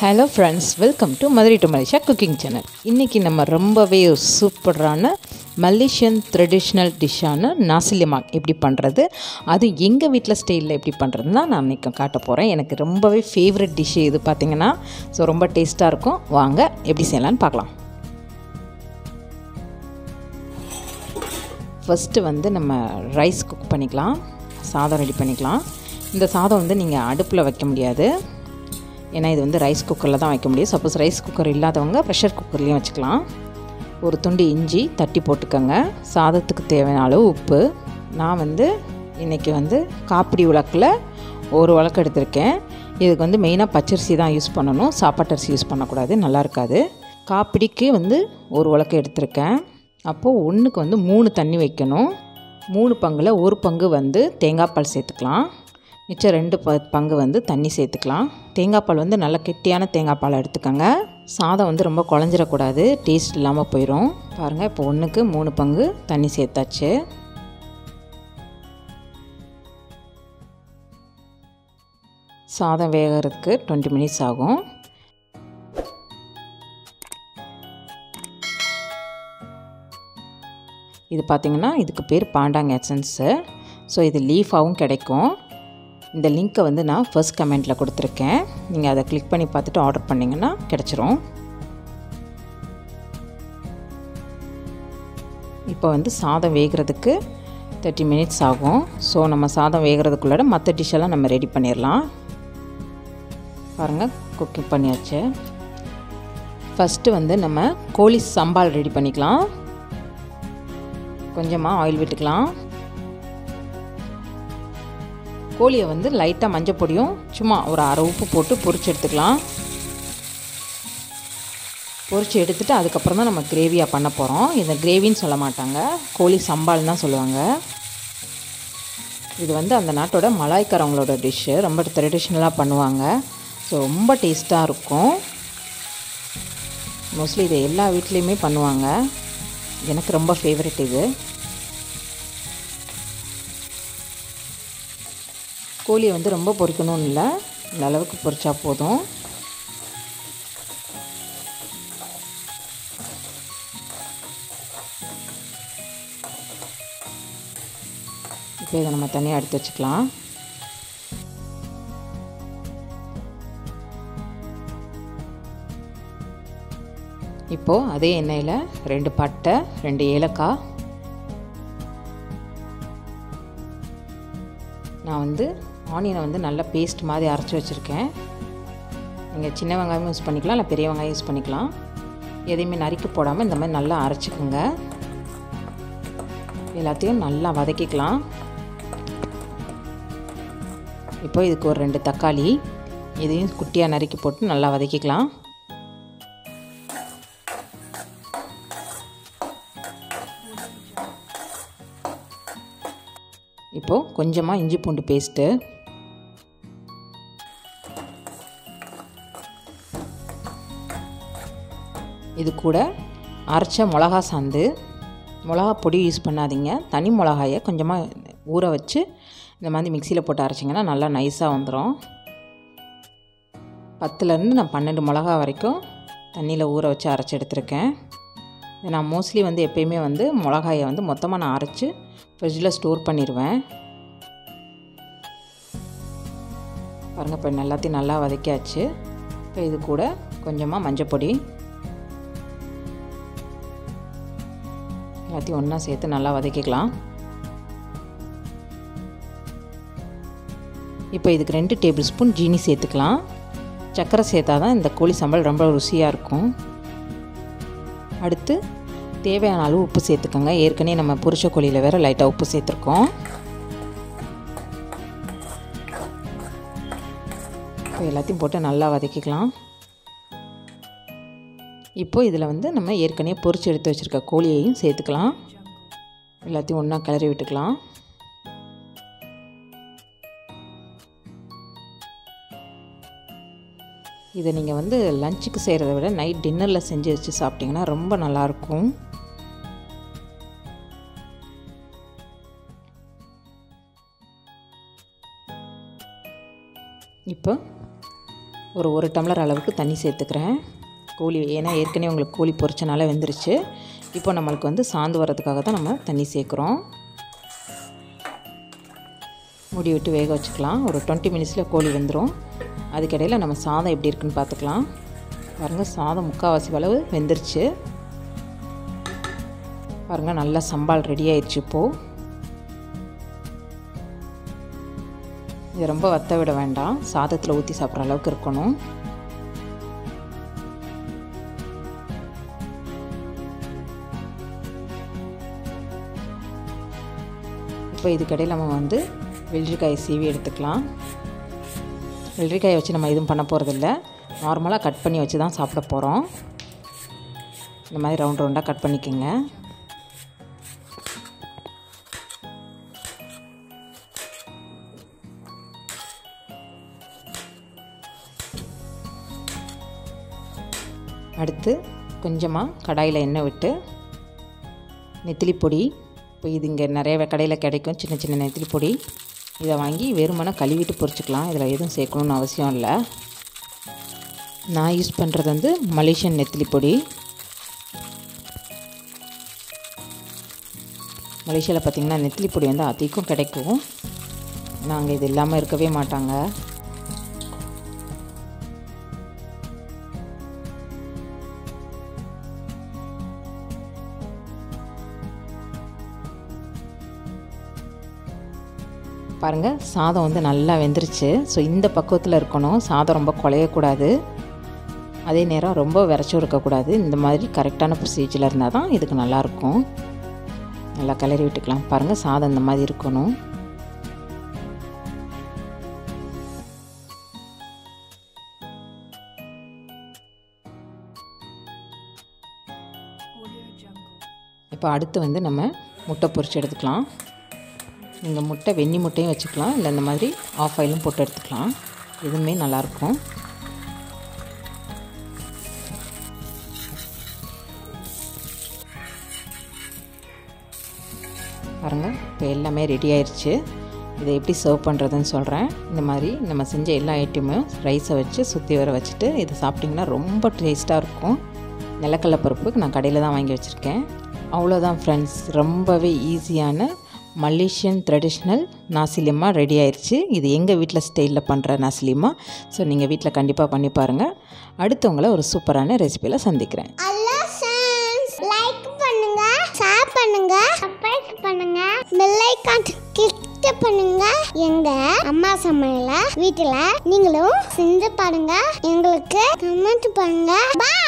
Hello friends welcome to Madurai to Malaysia cooking channel இன்றைக்கி நம்ம ரொம்பவே சூப்பரான மலேசியன் ட்ரெடிஷ்னல் டிஷ்ஷான நாசிலிமாக் எப்படி பண்ணுறது அது எங்கள் வீட்டில் ஸ்டைலில் எப்படி பண்ணுறதுன்னு நான் இன்றைக்கி காட்ட போகிறேன் எனக்கு ரொம்பவே ஃபேவரட் டிஷ்ஷு இது பார்த்திங்கன்னா ஸோ ரொம்ப டேஸ்ட்டாக இருக்கும். வாங்க எப்படி செய்யலான்னு பார்க்கலாம். ஃபஸ்ட்டு வந்து நம்ம ரைஸ் குக் பண்ணிக்கலாம். சாதம் ரெடி பண்ணிக்கலாம். இந்த சாதம் வந்து நீங்கள் அடுப்பில் வைக்க முடியாது. ஏன்னா இது வந்து ரைஸ் குக்கரில் தான் வைக்க முடியும். சப்போஸ் ரைஸ் குக்கர் இல்லாதவங்க ப்ரெஷர் குக்கர்லேயும் வச்சுக்கலாம். ஒரு துண்டு இஞ்சி தட்டி போட்டுக்கோங்க. சாதத்துக்கு தேவையான அளவு உப்பு. நான் வந்து இன்றைக்கி வந்து காப்பிடி உலக்கில் ஒரு உலக்கு எடுத்திருக்கேன். இதுக்கு வந்து மெயினாக பச்சரிசி தான் யூஸ் பண்ணணும். சாப்பாட்டு அரிசி யூஸ் பண்ணக்கூடாது. நல்லா இருக்காது. காப்பிடிக்கு வந்து ஒரு உலக்கு எடுத்திருக்கேன். அப்போது ஒன்றுக்கு வந்து மூணு தண்ணி வைக்கணும். மூணு பங்கில் ஒரு பங்கு வந்து தேங்காய் பால் சேர்த்துக்கலாம். மிச்சம் ரெண்டு ப பங்கு வந்து தண்ணி சேர்த்துக்கலாம். தேங்காய் பால் வந்து நல்ல கெட்டியான தேங்காய் பால் எடுத்துக்கோங்க. சாதம் வந்து ரொம்ப குழஞ்சிடக்கூடாது டேஸ்ட் இல்லாமல் போயிடும் பாருங்கள் இப்போ ஒன்றுக்கு மூணு பங்கு தண்ணி சேர்த்தாச்சு. சாதம் வேகிறதுக்கு டுவெண்ட்டி மினிட்ஸ் ஆகும். இது பார்த்திங்கன்னா இதுக்கு பேர் பாண்டாங் எசன்ஸு. ஸோ இது லீஃபாகவும் கிடைக்கும். இந்த லிங்க்கை வந்து நான் ஃபர்ஸ்ட் கமெண்ட்டில் கொடுத்துருக்கேன். நீங்கள் அதை கிளிக் பண்ணி பார்த்துட்டு ஆர்டர் பண்ணிங்கன்னா கிடச்சிரும். இப்போ வந்து சாதம் வேகிறதுக்கு தேர்ட்டி மினிட்ஸ் ஆகும். ஸோ நம்ம சாதம் வேகிறதுக்குள்ளாட மற்ற டிஷ்ஷெல்லாம் நம்ம ரெடி பண்ணிடலாம் பாருங்கள் குக்கிங் பண்ணியாச்சு. ஃபஸ்ட்டு வந்து நம்ம கோழி சம்பால் ரெடி பண்ணிக்கலாம். கொஞ்சமாக ஆயில் விட்டுக்கலாம். கோழியை வந்து லைட்டாக மஞ்சள் பொடியும் சும்மா ஒரு அரை உப்பு போட்டு பொரிச்சு எடுத்துக்கலாம். பொரிச்சு எடுத்துகிட்டு அதுக்கப்புறம் தான் நம்ம கிரேவியாக பண்ண போகிறோம் இதை கிரேவின்னு சொல்ல மாட்டாங்க. கோழி சம்பால் தான் சொல்லுவாங்க. இது வந்து அந்த நாட்டோட மலாய்க்காரவங்களோட டிஷ்ஷு ரொம்ப ட்ரெடிஷ்னலாக பண்ணுவாங்க. ஸோ ரொம்ப டேஸ்ட்டாக இருக்கும். மோஸ்ட்லி இதை எல்லா வீட்லேயுமே பண்ணுவாங்க. எனக்கு ரொம்ப ஃபேவரட் இது. கோழியை வந்து ரொம்ப பொறிக்கணும்னு இல்லை. இந்த அளவுக்கு பொரிச்சா போதும். இப்போ இதை நம்ம தனியாக எடுத்து வச்சுக்கலாம். இப்போது அதே எண்ணெயில் ரெண்டு பட்டை ரெண்டு ஏலக்காய். நான் வந்து ஆனியனை வந்து நல்லா பேஸ்ட் மாதிரி அரைச்சி வச்சுருக்கேன். நீங்கள் சின்ன வெங்காயமும் யூஸ் பண்ணிக்கலாம் இல்லை பெரிய வெங்காயம் யூஸ் பண்ணிக்கலாம். எதையுமே நறுக்கி போடாமல் இந்த மாதிரி நல்லா அரைச்சிக்கோங்க. எல்லாத்தையும் நல்லா வதக்கிக்கலாம். இப்போ இதுக்கு ஒரு ரெண்டு தக்காளி இதையும் குட்டியாக நறுக்கி போட்டு நல்லா வதக்கிக்கலாம். இப்போது கொஞ்சமாக இஞ்சி பூண்டு பேஸ்ட்டு இது கூட அரைச்ச மிளகா சாந்து. மிளகா பொடி யூஸ் பண்ணாதீங்க. தனி மிளகாயை கொஞ்சமாக ஊற வச்சு இந்த மாதிரி மிக்சியில் போட்டு அரைச்சிங்கன்னா நல்லா நைஸாக வந்துடும் பத்துலேருந்து நான் பன்னெண்டு மிளகா வரைக்கும் தண்ணியில் ஊற வச்சு அரைச்சி எடுத்திருக்கேன். நான் மோஸ்ட்லி வந்து எப்பயுமே வந்து மிளகாயை வந்து மொத்தமாக நான் அரைச்சி ஃப்ரிட்ஜில் ஸ்டோர் பண்ணிடுவேன் பாருங்கள் இப்போ எல்லாத்தையும் நல்லா வதக்கியாச்சு. இப்போ இது கூட கொஞ்சமாக மஞ்சப்பொடி எல்லாத்தையும் ஒன்றா சேர்த்து நல்லா வதக்கிக்கலாம். இப்போ இதுக்கு ரெண்டு டேபிள் ஸ்பூன் ஜீனி சேர்த்துக்கலாம். சர்க்கரை சேர்த்தா தான் இந்த கோழி சம்பல் ரொம்ப ருசியாக இருக்கும். அடுத்து தேவையான அளவு உப்பு சேர்த்துக்கோங்க. ஏற்கனவே நம்ம புரிச்ச கோழியில் வேறு லைட்டாக உப்பு சேர்த்துருக்கோம். இப்போ எல்லாத்தையும் போட்டு நல்லா வதக்கிக்கலாம். இப்போ இதில் வந்து நம்ம ஏற்கனவே பொறிச்சு எடுத்து வச்சுருக்க கோழியையும் சேர்த்துக்கலாம். எல்லாத்தையும் ஒன்றா கிளறி விட்டுக்கலாம். இதை நீங்கள் வந்து லஞ்சுக்கு செய்கிறத விட நைட் டின்னரில் செஞ்சு வச்சு சாப்பிட்டிங்கன்னா ரொம்ப நல்லாயிருக்கும். இப்போ ஒரு ஒரு டம்ளர் அளவுக்கு தண்ணி சேர்த்துக்கிறேன். கோழி ஏன்னா ஏற்கனவே உங்களுக்கு கோழி பொறிச்சனால வெந்துருச்சு. இப்போ நம்மளுக்கு வந்து சாந்து வர்றதுக்காக தான் நம்ம தண்ணி சேர்க்குறோம். மூடி விட்டு வேக வச்சுக்கலாம். ஒரு டுவெண்ட்டி மினிட்ஸில் கோழி வெந்துடும் அதுக்கிடையில் நம்ம சாதம் எப்படி இருக்குன்னு பார்த்துக்கலாம். பாருங்கள் சாதம் முக்கால்வாசி அளவு வெந்துருச்சு. பாருங்கள் நல்லா சம்பால் ரெடி ஆயிடுச்சு இப்போது இது ரொம்ப வத்த விட வேண்டாம். சாதத்தில் ஊற்றி சாப்பிட்ற அளவுக்கு இருக்கணும். இப்போ இதுக்கடையில் நம்ம வந்து வெள்ளரிக்காயை சீவி எடுத்துக்கலாம். வெள்ளரிக்காயை வச்சு நம்ம எதுவும் பண்ண போகிறதில்ல நார்மலாக கட் பண்ணி வச்சு தான் சாப்பிட போகிறோம் இந்த மாதிரி ரவுண்ட் ரவுண்டாக கட் பண்ணிக்கோங்க. அடுத்து கொஞ்சமாக கடாயில் எண்ணெய் விட்டு நெத்திலி பொடி இப்போ இது இங்கே நிறைய கடையில் கிடைக்கும். சின்ன சின்ன நெத்திலி பொடி. இதை வாங்கி வெறுமனை கழுவிட்டு பொறிச்சிக்கலாம் இதில் எதுவும் சேர்க்கணுன்னு அவசியம் இல்லை. நான் யூஸ் பண்ணுறது வந்து மலேசியன் நெத்திலி பொடி. மலேசியாவில் பார்த்திங்கன்னா நெத்திலி பொடி வந்து அதிகம் கிடைக்கும். நாங்கள் இது இல்லாமல் இருக்கவே மாட்டாங்க. பாருங்கள் சாதம் வந்து நல்லா வெந்துருச்சு. ஸோ இந்த பக்குவத்தில் இருக்கணும். சாதம் ரொம்ப குலையக்கூடாது அதே நேரம் ரொம்ப விரைச்சும் இருக்கக்கூடாது. இந்த மாதிரி கரெக்டான ப்ரொசீஜரில் இருந்தால் தான் இதுக்கு நல்லாயிருக்கும். நல்லா கிளறி விட்டுக்கலாம். பாருங்கள் சாதம் இந்த மாதிரி இருக்கணும். இப்போ அடுத்து வந்து நம்ம முட்டை பொரிச்சு எடுத்துக்கலாம். நீங்கள் முட்டை வெண்ணி முட்டையும் வச்சுக்கலாம். இல்லை இந்த மாதிரி ஆஃப் ஆயிலும் போட்டு எடுத்துக்கலாம். இதுவுமே நல்லாயிருக்கும். பாருங்கள் இப்போ எல்லாமே ரெடி ஆயிடுச்சு இதை எப்படி சர்வ் பண்ணுறதுன்னு சொல்கிறேன் இந்த மாதிரி நம்ம செஞ்ச எல்லா ஐட்டமும் ரைஸை வச்சு சுற்றி வர வச்சுட்டு இதை சாப்பிட்டிங்கன்னா ரொம்ப டேஸ்ட்டாக இருக்கும். நிலக்கடலை பருப்பு நான் கடையில் தான் வாங்கி வச்சுருக்கேன். அவ்வளோதான் ஃப்ரெண்ட்ஸ் ரொம்பவே ஈஸியான மலேசியன் ட்ரெடிஷ்னல் நாசிலிமா ரெடி ஆயிடுச்சு இது எங்கள் வீட்டில் ஸ்டைலில் பண்ணுற நாசிலிமா ஸோ நீங்கள் வீட்டில் கண்டிப்பாக பண்ணி பாருங்கள் அடுத்தவங்கள ஒரு சூப்பரான ரெசிபியில் சந்திக்கிறேன். லைக் பண்ணுங்க ஷேர் பண்ணுங்க சப்ஸ்கிரைப் பண்ணுங்க. பெல் ஐகான் கிளிக் பண்ணுங்க. எங்க அம்மா சமையல வீட்டுல நீங்களும் செஞ்சு பாருங்க. எங்களுக்கு கமெண்ட் பண்ணுங்க. பாய்